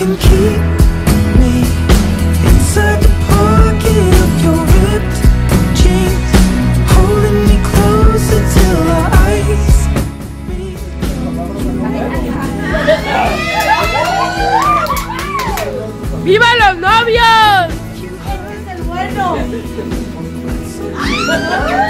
Can keep me inside the pocket of your ripped jeans, holding me closer till our eyes meet. ¡Viva los novios! ¡Ah!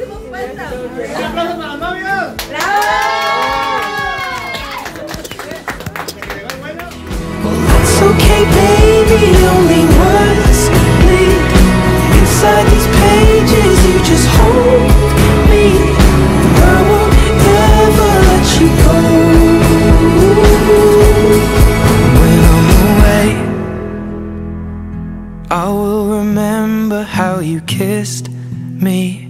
dimos cuenta. ¡Un aplauso para los novios! It's okay, baby, only words bleed Inside these pages, you just hold me I won't ever let you go When I'm away I will remember how you kissed me